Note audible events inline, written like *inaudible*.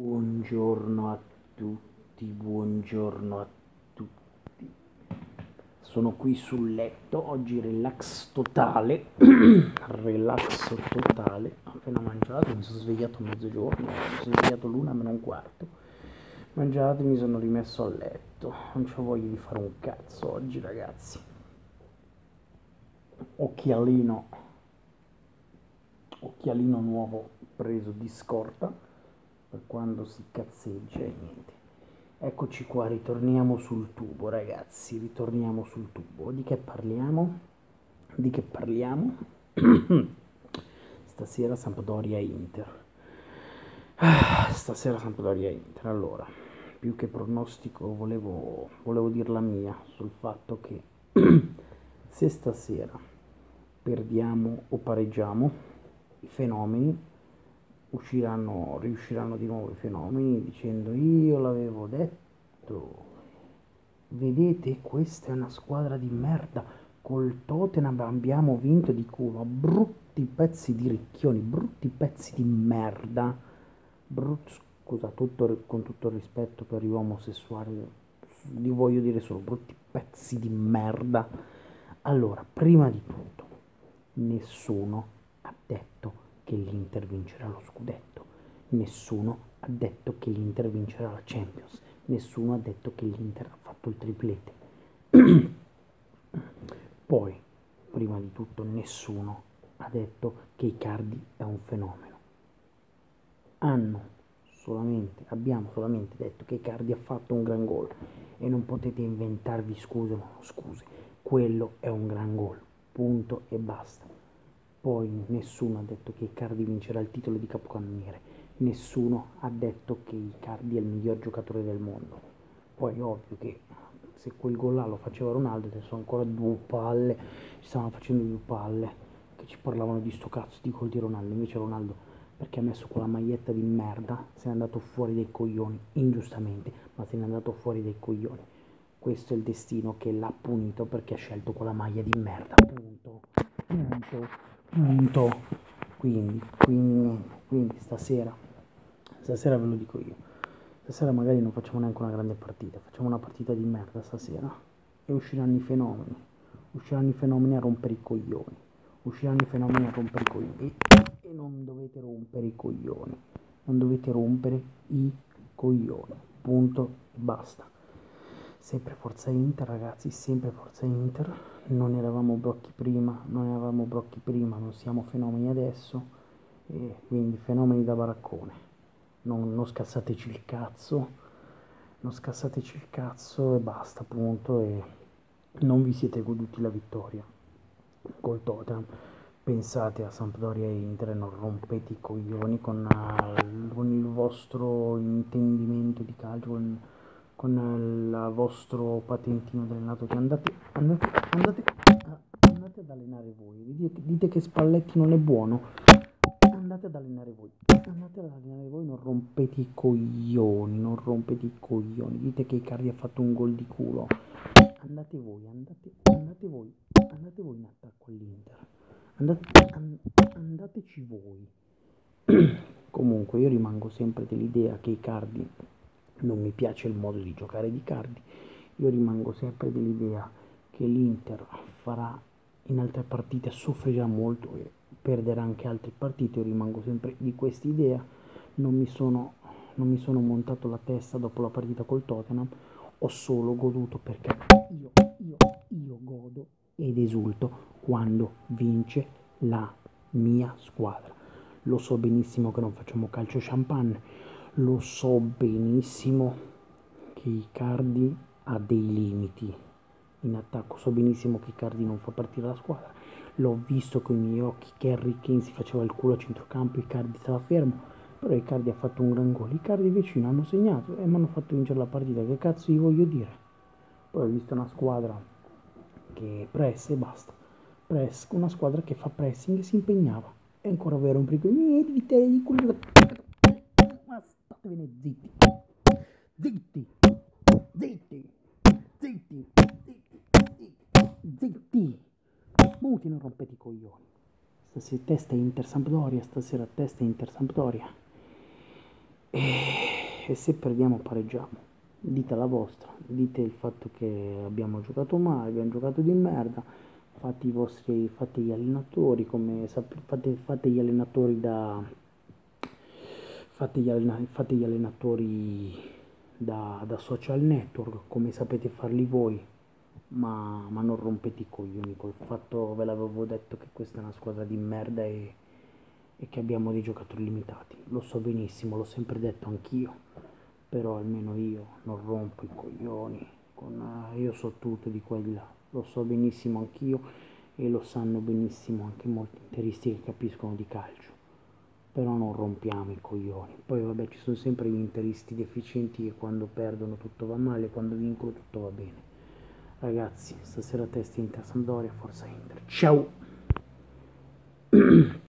Buongiorno a tutti, buongiorno a tutti. Sono qui sul letto, oggi relax totale, *clears throat* relax totale. Appena mangiato, mi sono svegliato a mezzogiorno, mi sono svegliato l'una meno un quarto. Mangiato mi sono rimesso a letto. Non c'ho voglia di fare un cazzo oggi, ragazzi. Occhialino, occhialino nuovo preso di scorta per quando si cazzeggia e niente. Eccoci qua, ritorniamo sul tubo, ragazzi, ritorniamo sul tubo. Di che parliamo? Di che parliamo? *clears throat* Stasera Sampdoria Inter. Ah, stasera Sampdoria Inter. Allora, più che pronostico volevo, volevo dire la mia sul fatto che *clears throat* se stasera perdiamo o pareggiamo, i fenomeni usciranno, riusciranno di nuovo i fenomeni dicendo io l'avevo detto. Vedete, questa è una squadra di merda. Col Tottenham abbiamo vinto di culo. Brutti pezzi di ricchioni, brutti pezzi di merda. Brut, scusa, tutto, con tutto il rispetto per gli omosessuali, li voglio dire solo brutti pezzi di merda. Allora, prima di tutto, nessuno ha detto che l'Inter vincerà lo scudetto, nessuno ha detto che l'Inter vincerà la Champions, nessuno ha detto che l'Inter ha fatto il triplete. *clears throat* Poi, prima di tutto, nessuno ha detto che Icardi è un fenomeno. Hanno solamente, abbiamo solamente detto che Icardi ha fatto un gran gol e non potete inventarvi scuse, no, scuse, quello è un gran gol, punto e basta. Poi nessuno ha detto che Icardi vincerà il titolo di capocannoniere, nessuno ha detto che Icardi è il miglior giocatore del mondo. Poi ovvio che se quel gol là lo faceva Ronaldo, adesso ancora due palle, ci stavano facendo due palle, che ci parlavano di sto cazzo di gol di Ronaldo, invece Ronaldo perché ha messo quella maglietta di merda, se n'è andato fuori dai coglioni, ingiustamente, ma se n'è andato fuori dai coglioni. Questo è il destino che l'ha punito perché ha scelto quella maglia di merda, punto, punto punto. Quindi, quindi, quindi stasera stasera ve lo dico io. Stasera magari non facciamo neanche una grande partita facciamo una partita di merda stasera. E usciranno i fenomeni. Usciranno i fenomeni a rompere i coglioni. Usciranno i fenomeni a rompere i coglioni. E, non dovete rompere i coglioni. Non dovete rompere i coglioni. Punto e basta sempre Forza Inter ragazzi, sempre Forza Inter, non eravamo brocchi prima, non eravamo brocchi prima, non siamo fenomeni adesso, e quindi fenomeni da baraccone, non, non scassateci il cazzo, non scassateci il cazzo e basta appunto e non vi siete goduti la vittoria. Col Tottenham. Pensate a Sampdoria e Inter non rompete i coglioni con, uh, con il vostro intendimento di calcio con, con il vostro patentino dell'allenato che andate, andate, andate, andate ad allenare voi. Dite, dite che Spalletti non è buono, andate ad allenare voi. Andate ad allenare voi, non rompete i coglioni, non rompete i coglioni. Dite che Icardi ha fatto un gol di culo. Andate voi, andate, andate voi, andate voi in attacco all'Inter. Andate, and, andateci voi. *clears throat* Comunque io rimango sempre dell'idea che Icardi non mi piace il modo di giocare di Cardi, io rimango sempre dell'idea che l'Inter farà in altre partite, soffrirà molto e perderà anche altre partite, io rimango sempre di questa idea, non mi sono, non mi sono montato la testa dopo la partita col Tottenham, ho solo goduto perché io, io, io godo ed esulto quando vince la mia squadra. Lo so benissimo che non facciamo calcio champagne, lo so benissimo che Icardi ha dei limiti. In attacco, so benissimo che Icardi non fa partire la squadra, l'ho visto con i miei occhi che Harry Kane si faceva il culo a centrocampo, Icardi stava fermo, però Icardi ha fatto un gran gol, Icardi vicino hanno segnato e mi hanno fatto vincere la partita, che cazzo gli voglio dire? Poi ho visto una squadra che pressa e basta, press, una squadra che fa pressing e si impegnava, è ancora vero un prico, di di culo statevene zitti. Zitti. Zitti. Zitti. Zitti. Zitti. Muti, non rompete i coglioni. Stasera testa Inter Sampdoria, stasera testa Inter Sampdoria. E e se perdiamo pareggiamo. Dite la vostra, dite il fatto che abbiamo giocato male, abbiamo giocato di merda, fate i vostri, fate gli allenatori come fate, fate gli allenatori da fate gli, allena, fate gli allenatori da, da, social network come sapete farli voi ma, ma, non rompete i coglioni. Col fatto ve l'avevo detto che questa è una squadra di merda e, e che abbiamo dei giocatori limitati. Lo so benissimo l'ho sempre detto anch'io però almeno io non rompo i coglioni con, uh, io so tutto di quella. Lo so benissimo anch'io e lo sanno benissimo anche molti interisti che capiscono di calcio però non rompiamo i coglioni. Poi vabbè ci sono sempre gli interisti deficienti che quando perdono tutto va male, quando vincono tutto va bene. Ragazzi, stasera testa Inter Sampdoria, forza Inter. Ciao! *clears throat*